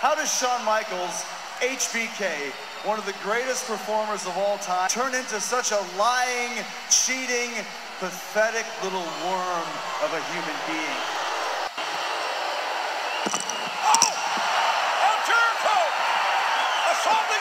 How does Shawn Michaels, HBK, one of the greatest performers of all time, turn into such a lying, cheating, pathetic little worm of a human being? Oh! El Jericho! Assault